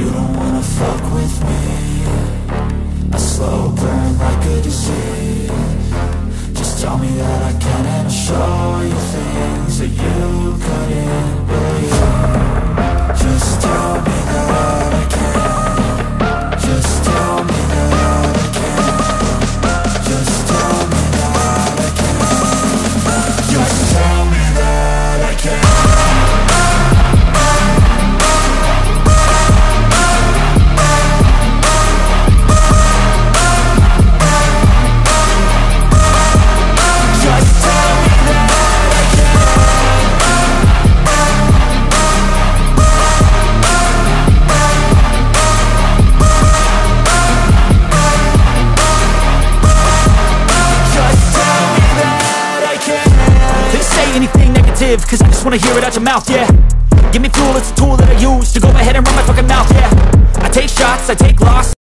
You don't wanna fuck with me. A slow burn like a disease. Just tell me that I can and I'll show negative, cause I just wanna hear it out your mouth, yeah. Give me fuel, it's a tool that I use To go ahead and run my fucking mouth, yeah. I take shots, I take loss